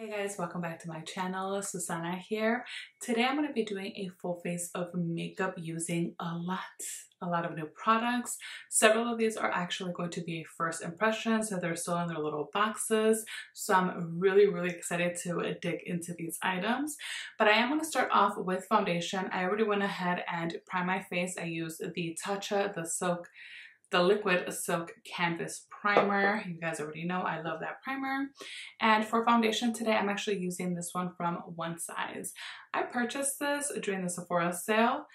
Hey guys, welcome back to my channel. Suzana here. Today I'm going to be doing a full face of makeup using a lot, a lot of new products. Several of these are actually going to be first impressions, so they're still in their little boxes. So I'm really, really excited to dig into these items. But I am going to start off with foundation. I already went ahead and prime my face. I used the Tatcha, the Silk the Liquid Silk Canvas Primer. You guys already know I love that primer. And for foundation today, I'm actually using this one from One Size. I purchased this during the Sephora sale.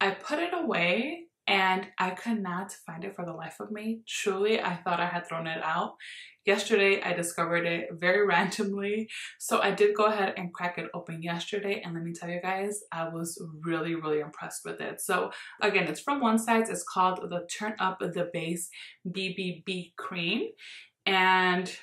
I put it away and I could not find it for the life of me. Truly, I thought I had thrown it out. Yesterday, I discovered it very randomly. So I did go ahead and crack it open yesterday. And let me tell you guys, I was really, really impressed with it. So again, it's from One Size. It's called the Turn Up the Base BBB Cream. And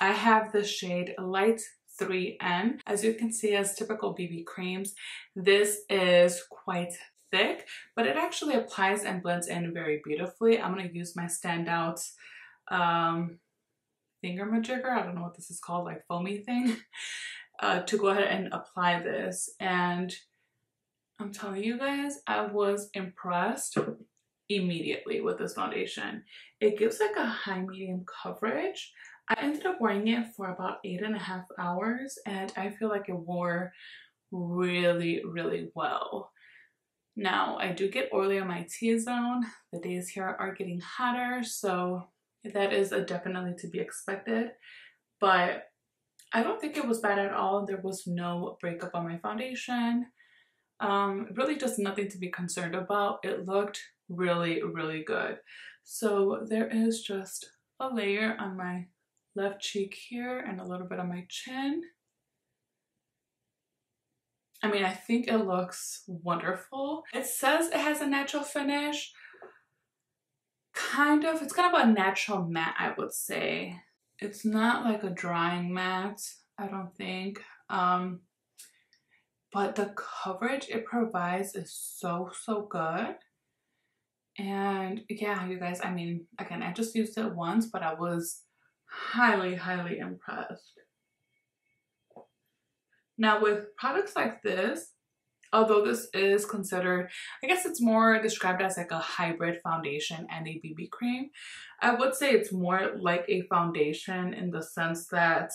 I have the shade Light 3N. As you can see, as typical BB creams, this is quite thick, but it actually applies and blends in very beautifully. I'm going to use my standout um, finger majigger, I don't know what this is called, like foamy thing, uh, to go ahead and apply this. And I'm telling you guys, I was impressed immediately with this foundation. It gives like a high medium coverage. I ended up wearing it for about eight and a half hours and I feel like it wore really, really well. Now, I do get oily on my T-zone. The days here are getting hotter, so that is definitely to be expected. But I don't think it was bad at all. There was no breakup on my foundation. Um, really just nothing to be concerned about. It looked really, really good. So there is just a layer on my left cheek here and a little bit on my chin. I mean, I think it looks wonderful. It says it has a natural finish. Kind of. It's kind of a natural matte, I would say. It's not like a drying matte, I don't think. Um, but the coverage it provides is so, so good. And yeah, you guys, I mean, again, I just used it once, but I was highly, highly impressed. Now with products like this, although this is considered, I guess it's more described as like a hybrid foundation and a BB cream, I would say it's more like a foundation in the sense that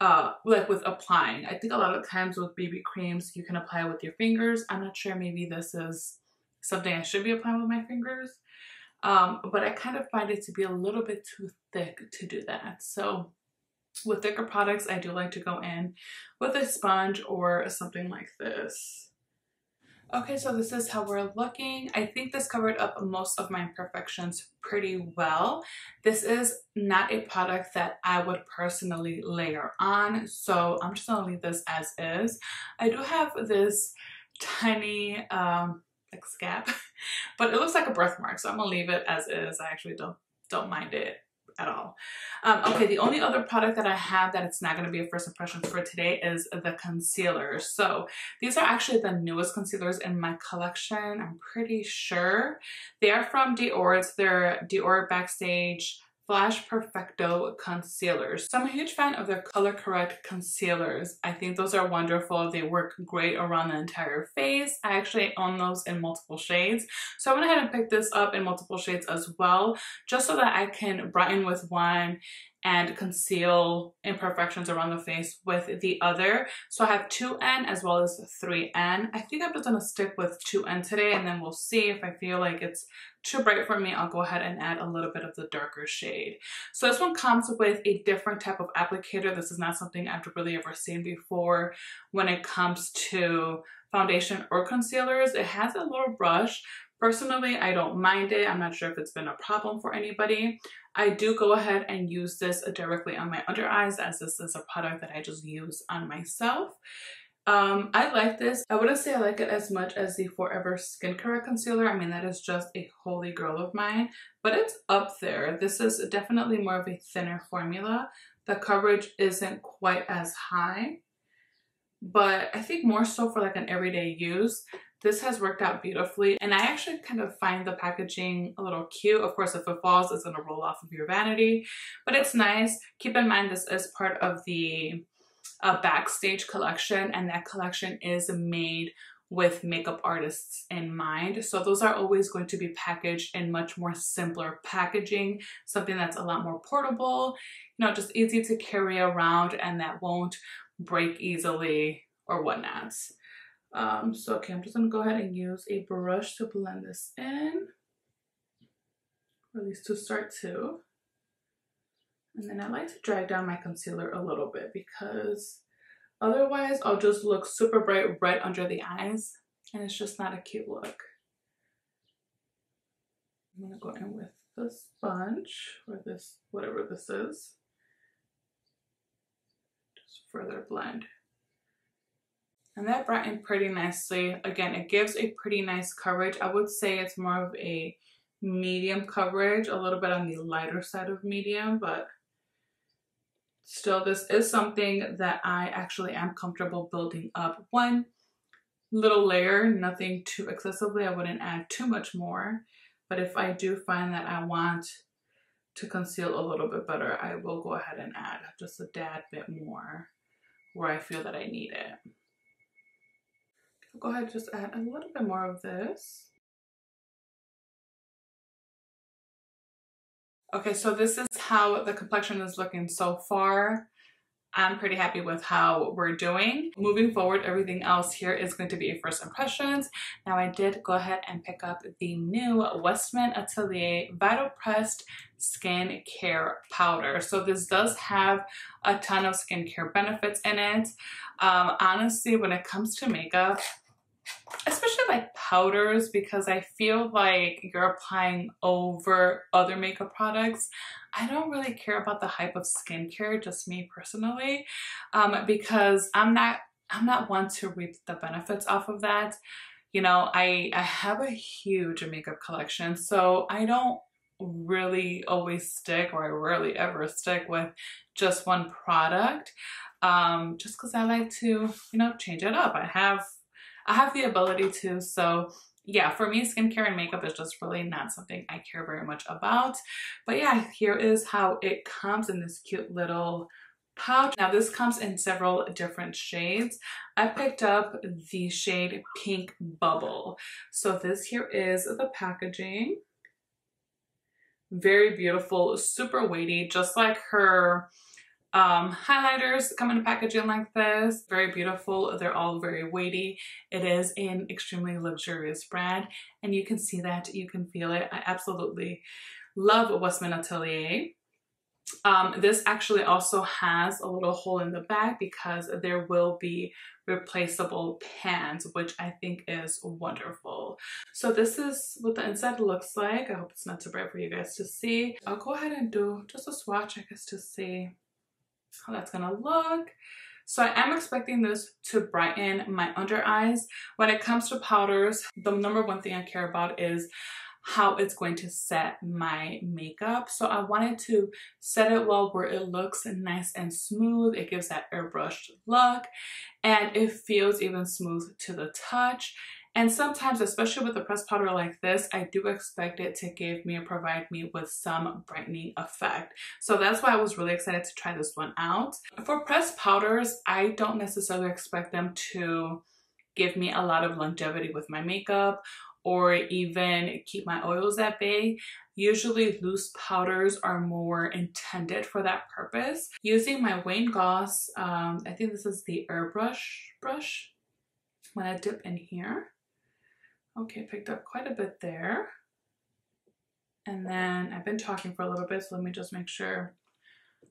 uh, like with applying. I think a lot of times with BB creams, you can apply with your fingers. I'm not sure, maybe this is something I should be applying with my fingers. Um, but I kind of find it to be a little bit too thick to do that. So with thicker products, I do like to go in with a sponge or something like this. Okay, so this is how we're looking. I think this covered up most of my imperfections pretty well. This is not a product that I would personally layer on, so I'm just gonna leave this as is. I do have this tiny um, like scab, but it looks like a birthmark, so I'm gonna leave it as is. I actually don't don't mind it at all. Um, okay, the only other product that I have that it's not going to be a first impression for today is the concealer. So these are actually the newest concealers in my collection. I'm pretty sure. They are from Dior. It's their Dior Backstage Flash Perfector concealers. So I'm a huge fan of their color correct concealers. I think those are wonderful. They work great around the entire face. I actually own those in multiple shades. So I went ahead and picked this up in multiple shades as well, just so that I can brighten with one and conceal imperfections around the face with the other. So I have 2N as well as 3N. I think I'm just gonna stick with 2N today and then we'll see if I feel like it's too bright for me, I'll go ahead and add a little bit of the darker shade. So this one comes with a different type of applicator. This is not something I've really ever seen before when it comes to foundation or concealers. It has a little brush. Personally, I don't mind it. I'm not sure if it's been a problem for anybody. I do go ahead and use this directly on my under eyes as this is a product that I just use on myself. Um, I like this. I wouldn't say I like it as much as the Forever Skin Correct Concealer. I mean, that is just a holy grail of mine, but it's up there. This is definitely more of a thinner formula. The coverage isn't quite as high, but I think more so for like an everyday use. This has worked out beautifully and I actually kind of find the packaging a little cute. Of course, if it falls, it's gonna roll off of your vanity, but it's nice. Keep in mind this is part of the a backstage collection and that collection is made with makeup artists in mind. So those are always going to be packaged in much more simpler packaging, something that's a lot more portable, you know, just easy to carry around and that won't break easily or whatnot. Um, so okay, I'm just gonna go ahead and use a brush to blend this in, or at least to start to. And then I like to drag down my concealer a little bit because otherwise I'll just look super bright right under the eyes and it's just not a cute look. I'm gonna go in with the sponge or this, whatever this is. Just further blend. And that brightened pretty nicely. Again, it gives a pretty nice coverage. I would say it's more of a medium coverage, a little bit on the lighter side of medium, but still this is something that I actually am comfortable building up. One little layer, nothing too excessively. I wouldn't add too much more. But if I do find that I want to conceal a little bit better, I will go ahead and add just a tad bit more where I feel that I need it. I'll go ahead and just add a little bit more of this. Okay, so this is how the complexion is looking so far. I'm pretty happy with how we're doing. Moving forward, everything else here is going to be first impressions. Now I did go ahead and pick up the new Westman Atelier Vital Pressed Skin Care Powder. So this does have a ton of skincare benefits in it. Um, honestly, when it comes to makeup, especially like powders because I feel like you're applying over other makeup products. I don't really care about the hype of skincare, just me personally, um, because I'm not I'm not one to reap the benefits off of that. You know, I I have a huge makeup collection, so I don't really always stick or I rarely ever stick with just one product um, just because I like to, you know, change it up. I have I have the ability to. So yeah, for me, skincare and makeup is just really not something I care very much about. But yeah, here is how it comes in this cute little pouch. Now this comes in several different shades. I picked up the shade Pink Bubble. So this here is the packaging. Very beautiful, super weighty, just like her um, highlighters come in a packaging like this, very beautiful. They're all very weighty. It is an extremely luxurious brand and you can see that, you can feel it. I absolutely love Westman Atelier. Um, this actually also has a little hole in the back because there will be replaceable pans, which I think is wonderful. So this is what the inside looks like. I hope it's not too bright for you guys to see. I'll go ahead and do just a swatch, I guess, to see how that's gonna look. So I am expecting this to brighten my under eyes. When it comes to powders, the number one thing I care about is how it's going to set my makeup. So I wanted to set it well where it looks nice and smooth. It gives that airbrushed look and it feels even smooth to the touch. And sometimes, especially with a pressed powder like this, I do expect it to give me or provide me with some brightening effect. So that's why I was really excited to try this one out. For pressed powders, I don't necessarily expect them to give me a lot of longevity with my makeup or even keep my oils at bay. Usually loose powders are more intended for that purpose. Using my Wayne Goss, um, I think this is the airbrush brush, when I dip in here. Okay, picked up quite a bit there. And then I've been talking for a little bit, so let me just make sure.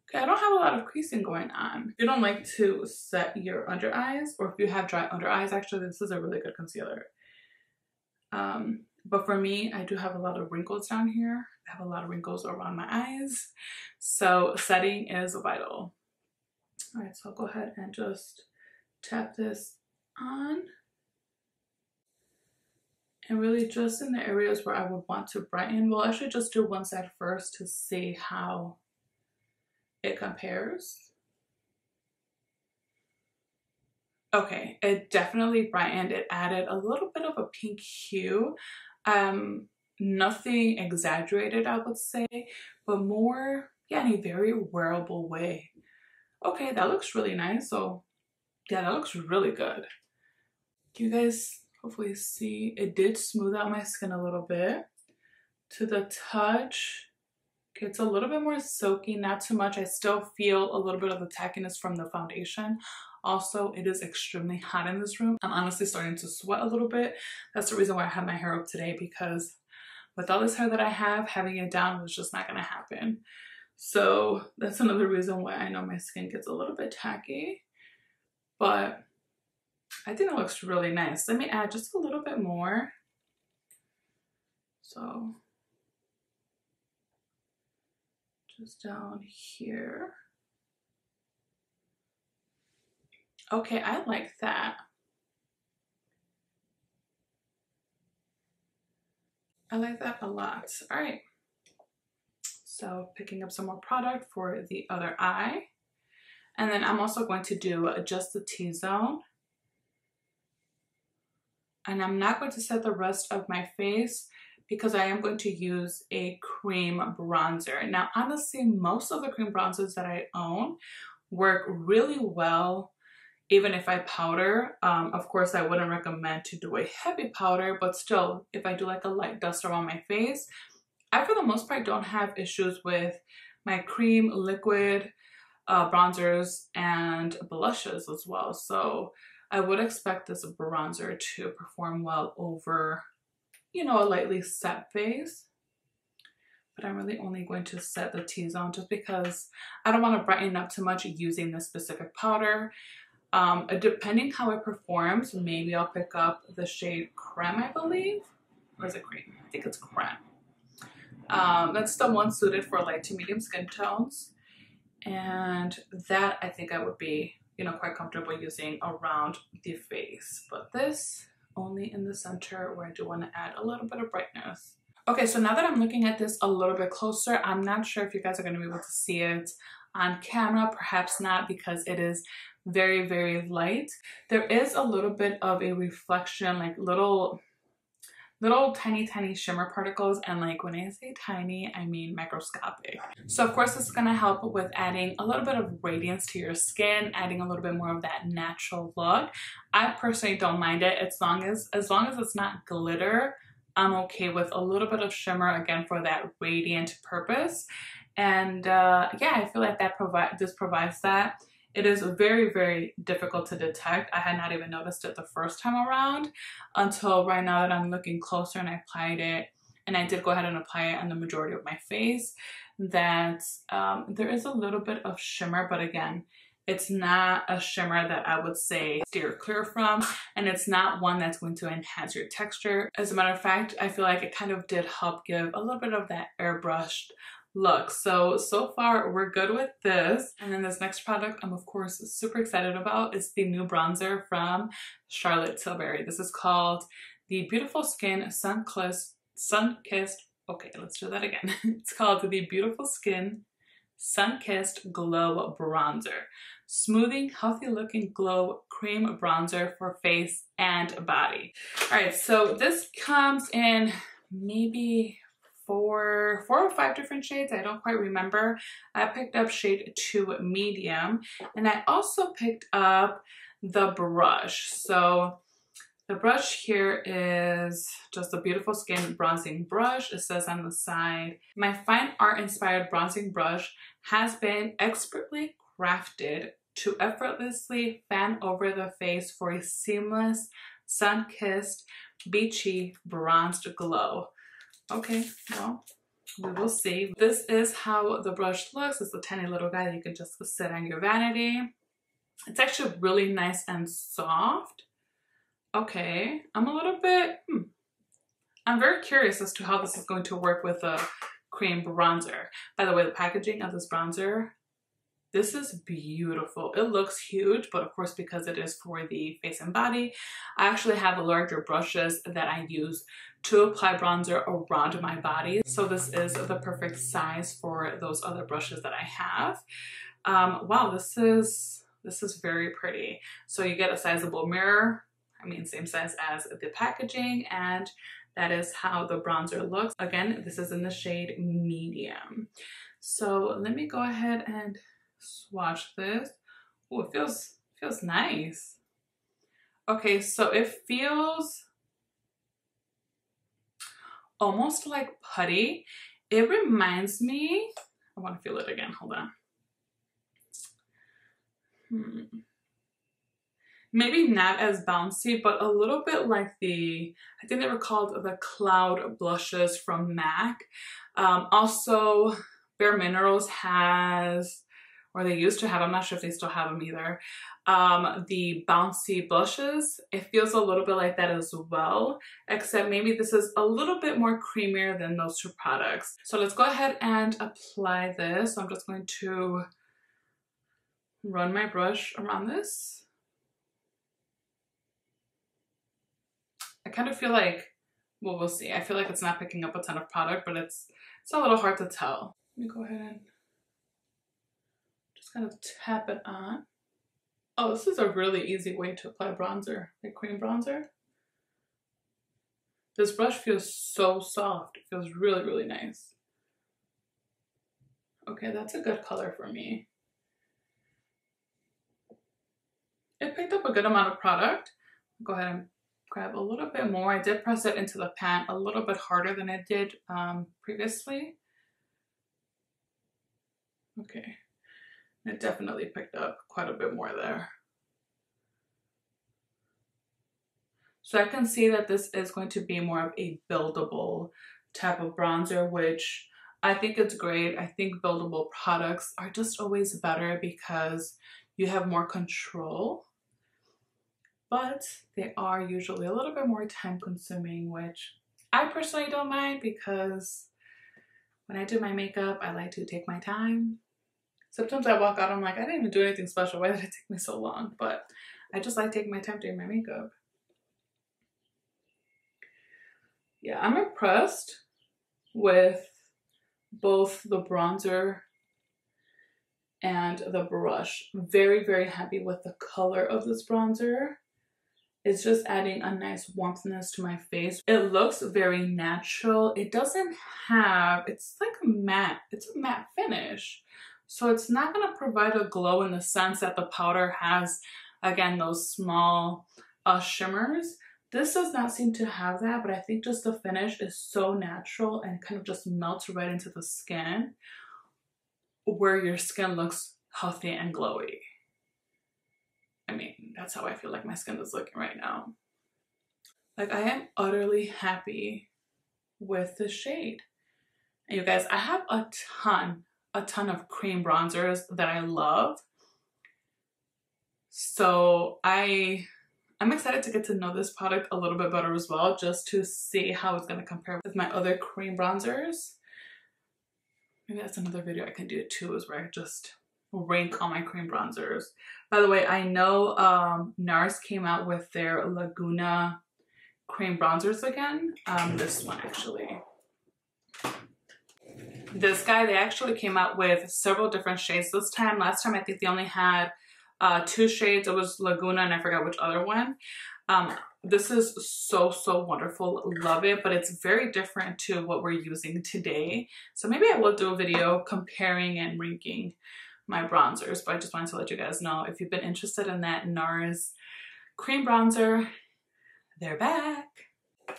Okay, I don't have a lot of creasing going on. If you don't like to set your under eyes, or if you have dry under eyes, actually this is a really good concealer. Um, but for me, I do have a lot of wrinkles down here. I have a lot of wrinkles around my eyes. So setting is vital. All right, so I'll go ahead and just tap this on and really just in the areas where I would want to brighten. We'll actually just do one side first to see how it compares. Okay, it definitely brightened. It added a little bit of a pink hue. Um, nothing exaggerated, I would say, but more, yeah, in a very wearable way. Okay, that looks really nice. So yeah, that looks really good. You guys hopefully see it did smooth out my skin a little bit. To the touch, it's a little bit more silky, not too much. I still feel a little bit of the tackiness from the foundation. Also, it is extremely hot in this room. I'm honestly starting to sweat a little bit. That's the reason why I have my hair up today because with all this hair that I have, having it down was just not gonna happen. So that's another reason why I know my skin gets a little bit tacky. But I think it looks really nice. Let me add just a little bit more. So just down here. Okay, I like that. I like that a lot. All right. So picking up some more product for the other eye. And then I'm also going to do just the T-zone. And I'm not going to set the rest of my face because I am going to use a cream bronzer. Now, honestly, most of the cream bronzers that I own work really well even if I powder, um, of course I wouldn't recommend to do a heavy powder, but still, if I do like a light duster on my face, I for the most part don't have issues with my cream, liquid, uh, bronzers, and blushes as well. So I would expect this bronzer to perform well over, you know, a lightly set face. But I'm really only going to set the T-zone just because I don't want to brighten up too much using this specific powder. Um, depending how it performs, maybe I'll pick up the shade Creme, I believe. Or is it cream? I think it's creme. Um, that's the one suited for light to medium skin tones. And that I think I would be, you know, quite comfortable using around the face. But this only in the center where I do want to add a little bit of brightness. Okay, so now that I'm looking at this a little bit closer, I'm not sure if you guys are going to be able to see it on camera, perhaps not because it is very, very light. There is a little bit of a reflection, like little little tiny tiny shimmer particles and like when I say tiny I mean microscopic. So of course this is to help with adding a little bit of radiance to your skin, adding a little bit more of that natural look. I personally don't mind it as long as as long as it's not glitter. I'm okay with a little bit of shimmer again for that radiant purpose. And uh, yeah, I feel like that provide this provides that. It is very, very difficult to detect. I had not even noticed it the first time around until right now that I'm looking closer and I applied it and I did go ahead and apply it on the majority of my face that um, there is a little bit of shimmer, but again, it's not a shimmer that I would say steer clear from, and it's not one that's going to enhance your texture. As a matter of fact, I feel like it kind of did help give a little bit of that airbrushed look. So, so far we're good with this. And then this next product I'm of course super excited about is the new bronzer from Charlotte Tilbury. This is called the Beautiful Skin Sun Kissed, Sun Kissed, okay, let's do that again. it's called the Beautiful Skin Sun Kissed Glow Bronzer. Smoothing, healthy looking glow cream bronzer for face and body. All right, so this comes in maybe four, four or five different shades. I don't quite remember. I picked up shade two medium and I also picked up the brush. So the brush here is just a beautiful skin bronzing brush. It says on the side, my fine art inspired bronzing brush has been expertly crafted to effortlessly fan over the face for a seamless, sun-kissed, beachy, bronzed glow. Okay, well, we will see. This is how the brush looks. It's a tiny little guy that you can just sit on your vanity. It's actually really nice and soft. Okay, I'm a little bit, hmm. I'm very curious as to how this is going to work with a cream bronzer. By the way, the packaging of this bronzer this is beautiful. It looks huge, but of course, because it is for the face and body, I actually have larger brushes that I use to apply bronzer around my body. So this is the perfect size for those other brushes that I have. Um, wow, this is, this is very pretty. So you get a sizable mirror, I mean, same size as the packaging, and that is how the bronzer looks. Again, this is in the shade medium. So let me go ahead and swatch this. Oh, it feels, feels nice. Okay, so it feels almost like putty. It reminds me, I want to feel it again, hold on. Hmm. Maybe not as bouncy, but a little bit like the, I think they were called the Cloud Blushes from MAC. Um, also, Bare Minerals has, or they used to have, I'm not sure if they still have them either, um, the bouncy blushes. It feels a little bit like that as well, except maybe this is a little bit more creamier than those two products. So let's go ahead and apply this. I'm just going to run my brush around this. I kind of feel like, well, we'll see. I feel like it's not picking up a ton of product, but it's, it's a little hard to tell. Let me go ahead and kind of tap it on. Oh, this is a really easy way to apply bronzer, like cream bronzer. This brush feels so soft. It feels really, really nice. Okay, that's a good color for me. It picked up a good amount of product. Go ahead and grab a little bit more. I did press it into the pan a little bit harder than I did um, previously. Okay. It definitely picked up quite a bit more there. So I can see that this is going to be more of a buildable type of bronzer, which I think it's great. I think buildable products are just always better because you have more control. But they are usually a little bit more time consuming, which I personally don't mind because when I do my makeup, I like to take my time Sometimes I walk out, I'm like, I didn't even do anything special. Why did it take me so long? But I just like taking my time doing my makeup. Yeah, I'm impressed with both the bronzer and the brush. Very, very happy with the color of this bronzer. It's just adding a nice warmthness to my face. It looks very natural. It doesn't have, it's like a matte, it's a matte finish. So it's not going to provide a glow in the sense that the powder has, again, those small uh, shimmers. This does not seem to have that, but I think just the finish is so natural and kind of just melts right into the skin where your skin looks healthy and glowy. I mean, that's how I feel like my skin is looking right now. Like I am utterly happy with the shade. And you guys, I have a ton a ton of cream bronzers that I love. So I I'm excited to get to know this product a little bit better as well, just to see how it's gonna compare with my other cream bronzers. Maybe that's another video I can do too, is where I just rank all my cream bronzers. By the way, I know um, NARS came out with their Laguna cream bronzers again. Um, this one actually this guy, they actually came out with several different shades this time. Last time, I think they only had uh, two shades. It was Laguna and I forgot which other one. Um, this is so, so wonderful. Love it, but it's very different to what we're using today. So maybe I will do a video comparing and ranking my bronzers, but I just wanted to let you guys know if you've been interested in that NARS cream bronzer, they're back.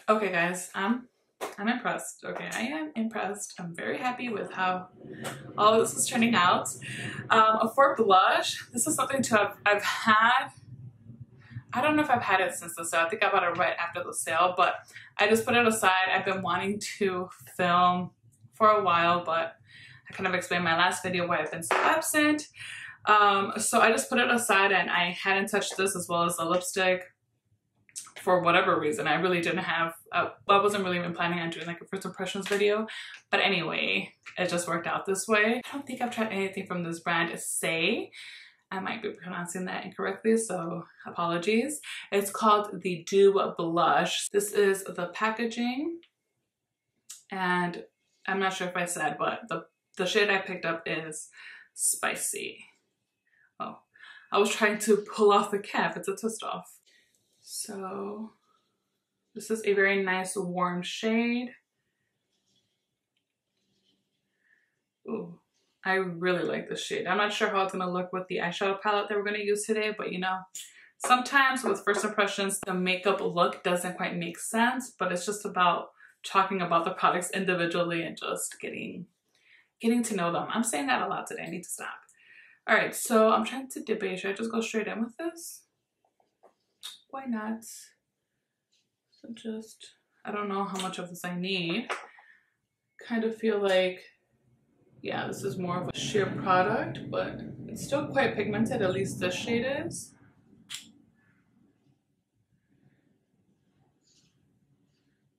Okay guys, I'm I'm impressed. Okay, I am impressed. I'm very happy with how all this is turning out. Um, for blush, this is something to have, I've had, I don't know if I've had it since the sale. I think I bought it right after the sale, but I just put it aside. I've been wanting to film for a while, but I kind of explained my last video why I've been so absent. Um, so I just put it aside and I hadn't touched this as well as the lipstick for whatever reason. I really didn't have, uh, I wasn't really even planning on doing like a first impressions video. But anyway, it just worked out this way. I don't think I've tried anything from this brand, Saie. I might be pronouncing that incorrectly, so apologies. It's called the Dew Blush. This is the packaging. And I'm not sure if I said, but the, the shade I picked up is Spicy. Oh, I was trying to pull off the cap. It's a twist off. So this is a very nice warm shade. Ooh, I really like this shade. I'm not sure how it's going to look with the eyeshadow palette that we're going to use today, but you know, sometimes with first impressions, the makeup look doesn't quite make sense, but it's just about talking about the products individually and just getting getting to know them. I'm saying that a lot today. I need to stop. All right, so I'm trying to debate. Should I just go straight in with this? Why not? So just, I don't know how much of this I need. Kind of feel like yeah, this is more of a sheer product, but it's still quite pigmented, at least this shade is.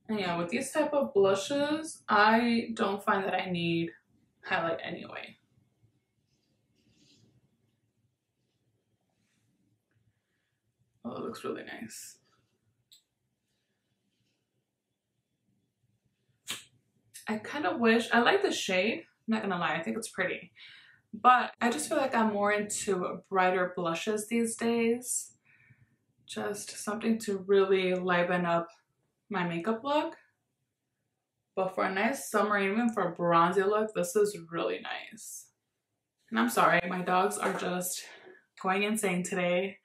And yeah, with these type of blushes, I don't find that I need highlight anyway. Oh, it looks really nice. I kind of wish, I like the shade, I'm not gonna lie, I think it's pretty. But I just feel like I'm more into brighter blushes these days. Just something to really liven up my makeup look. But for a nice summer, even for a bronzy look, this is really nice. And I'm sorry, my dogs are just going insane today.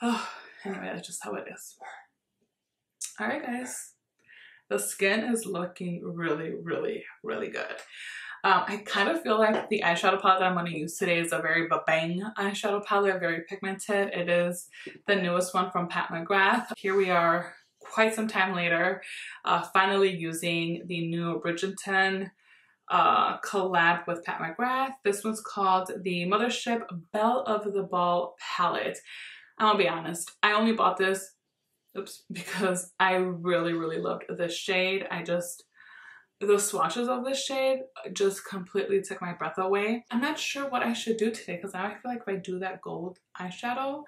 Oh, anyway, that's just how it is. All right, guys. The skin is looking really, really, really good. Um, I kind of feel like the eyeshadow palette that I'm going to use today is a very bang eyeshadow palette, very pigmented. It is the newest one from Pat McGrath. Here we are quite some time later, uh, finally using the new Bridgerton uh, collab with Pat McGrath. This one's called the Mothership Belle of the Ball palette. I'm gonna be honest, I only bought this, oops, because I really, really loved this shade. I just, the swatches of this shade just completely took my breath away. I'm not sure what I should do today because now I feel like if I do that gold eyeshadow,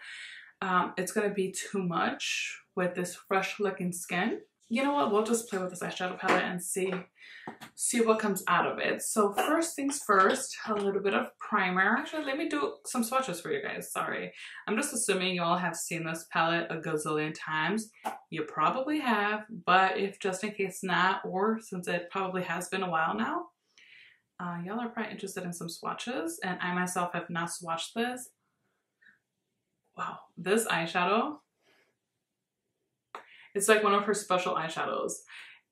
um, it's gonna be too much with this fresh looking skin. You know what, we'll just play with this eyeshadow palette and see, see what comes out of it. So first things first, a little bit of primer. Actually, let me do some swatches for you guys, sorry. I'm just assuming you all have seen this palette a gazillion times. You probably have, but if just in case not, or since it probably has been a while now, uh, y'all are probably interested in some swatches, and I myself have not swatched this. Wow, this eyeshadow it's like one of her special eyeshadows.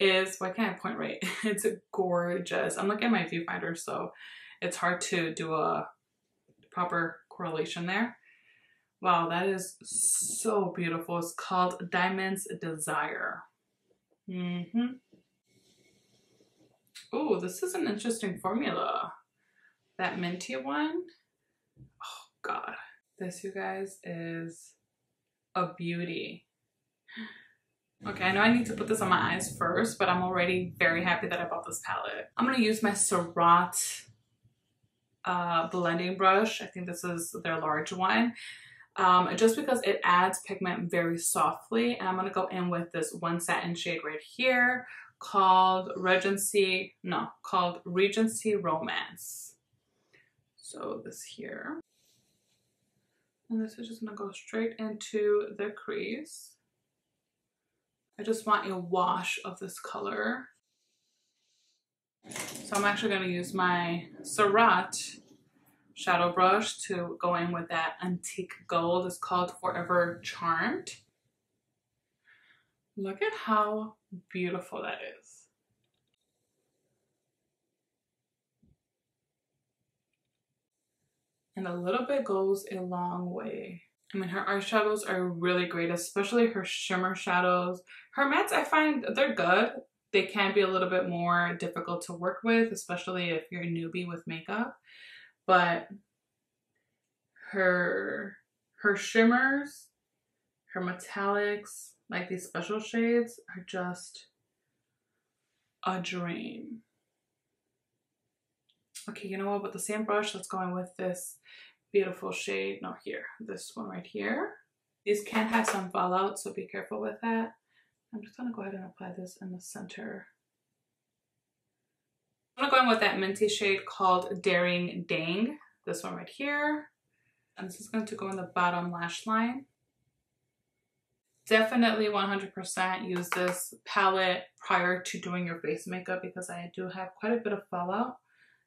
Is why can't I point right? it's gorgeous. I'm looking at my viewfinder, so it's hard to do a proper correlation there. Wow, that is so beautiful. It's called Diamond's Desire. Mm-hmm. Oh, this is an interesting formula. That minty one. Oh, God. This, you guys, is a beauty. Okay, I know I need to put this on my eyes first, but I'm already very happy that I bought this palette. I'm going to use my Surratt uh, blending brush. I think this is their large one. Um, just because it adds pigment very softly. And I'm going to go in with this one satin shade right here called Regency, no, called Regency Romance. So this here. And this is just to go straight into the crease. I just want a wash of this color. So I'm actually going to use my Surratt shadow brush to go in with that antique gold. It's called Forever Charmed. Look at how beautiful that is. And a little bit goes a long way. I mean, her eyeshadows are really great, especially her shimmer shadows. Her mattes, I find they're good. They can be a little bit more difficult to work with, especially if you're a newbie with makeup. But her, her shimmers, her metallics, like these special shades, are just a dream. Okay, you know what? With the same brush, let's go in with this beautiful shade. No, here, this one right here. These can have some fallout, so be careful with that. I'm just gonna go ahead and apply this in the center. I'm gonna go in with that minty shade called Daring Dang. This one right here. And this is going to go in the bottom lash line. Definitely 100% use this palette prior to doing your face makeup because I do have quite a bit of fallout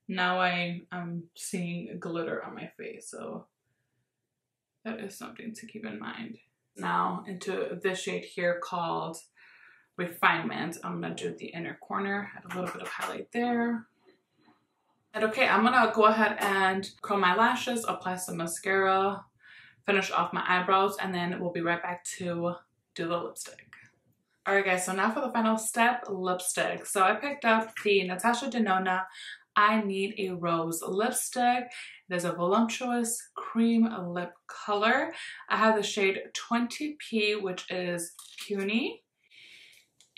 now I am seeing glitter on my face. So that is something to keep in mind. Now into this shade here called Refinement. I'm gonna do the inner corner, add a little bit of highlight there. And okay, I'm gonna go ahead and curl my lashes, apply some mascara, finish off my eyebrows, and then we'll be right back to do the lipstick. Alright guys, so now for the final step, lipstick. So I picked up the Natasha Denona I Need a Rose lipstick. There's a voluptuous cream lip color. I have the shade 20P, which is Peony.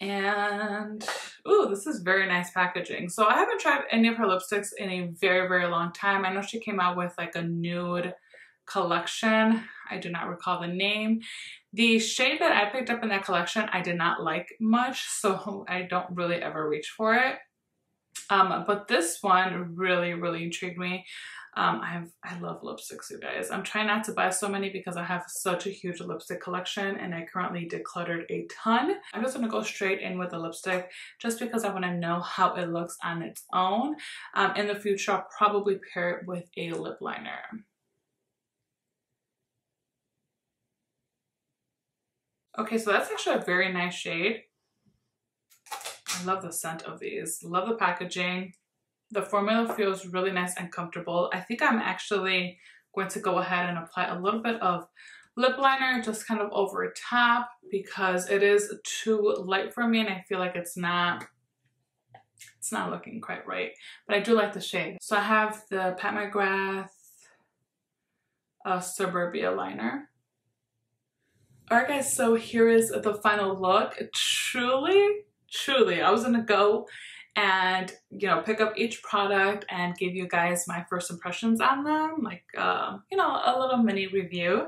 And, ooh, this is very nice packaging. So I haven't tried any of her lipsticks in a very, very long time. I know she came out with like a nude collection. I do not recall the name. The shade that I picked up in that collection, I did not like much, so I don't really ever reach for it. Um, but this one really, really intrigued me. Um, I have, I love lipsticks, you guys. I'm trying not to buy so many because I have such a huge lipstick collection and I currently decluttered a ton. I'm just gonna go straight in with the lipstick just because I wanna know how it looks on its own. Um, in the future, I'll probably pair it with a lip liner. Okay, so that's actually a very nice shade. I love the scent of these. Love the packaging. The formula feels really nice and comfortable. I think I'm actually going to go ahead and apply a little bit of lip liner just kind of over top because it is too light for me and I feel like it's not it's not looking quite right but I do like the shade so I have the Pat McGrath uh, Suburbia liner alright guys so here is the final look truly truly I was gonna go and you know pick up each product and give you guys my first impressions on them like uh, you know a little mini review.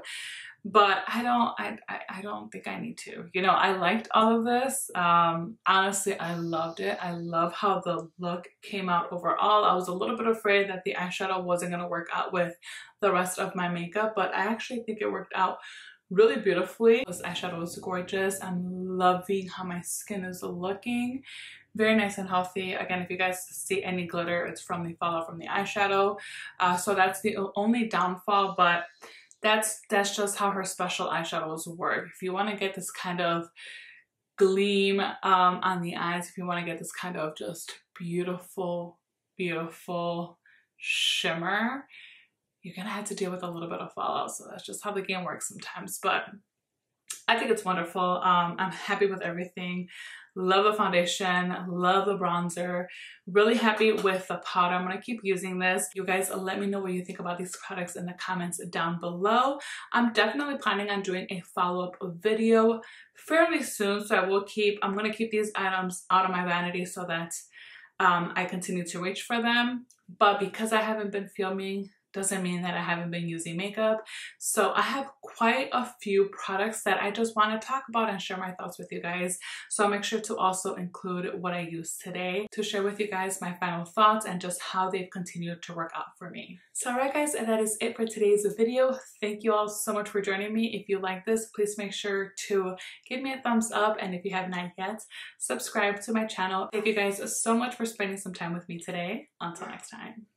But I don't I, I don't think I need to. You know I liked all of this. Um honestly I loved it. I love how the look came out overall. I was a little bit afraid that the eyeshadow wasn't to work out with the rest of my makeup but I actually think it worked out really beautifully. This eyeshadow is gorgeous. I'm loving how my skin is looking. Very nice and healthy. Again, if you guys see any glitter, it's from the fallout from the eyeshadow. Uh, so that's the only downfall, but that's that's just how her special eyeshadows work. If you want to get this kind of gleam um, on the eyes, if you want to get this kind of just beautiful, beautiful shimmer, you're gonna have to deal with a little bit of fallout. So that's just how the game works sometimes. But I think it's wonderful. Um, I'm happy with everything. Love the foundation, love the bronzer. Really happy with the powder. I'm gonna keep using this. You guys let me know what you think about these products in the comments down below. I'm definitely planning on doing a follow-up video fairly soon. So I will keep, I'm gonna keep these items out of my vanity so that um, I continue to reach for them. But because I haven't been filming doesn't mean that I haven't been using makeup. So I have quite a few products that I just want to talk about and share my thoughts with you guys. So I'll make sure to also include what I used today to share with you guys my final thoughts and just how they've continued to work out for me. So alright guys, and that is it for today's video. Thank you all so much for joining me. If you like this, please make sure to give me a thumbs up and if you have not yet, subscribe to my channel. Thank you guys so much for spending some time with me today. Until next time.